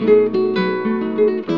Música